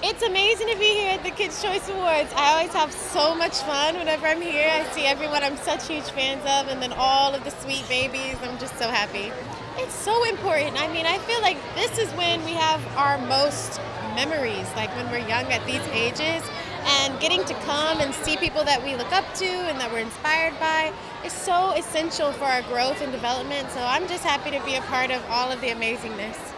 It's amazing to be here at the Kids' Choice Awards. I always have so much fun whenever I'm here. I see everyone I'm such huge fans of, and then all of the sweet babies. I'm just so happy. It's so important. I mean, I feel like this is when we have our most memories, like when we're young at these ages. And getting to come and see people that we look up to and that we're inspired by is so essential for our growth and development. So I'm just happy to be a part of all of the amazingness.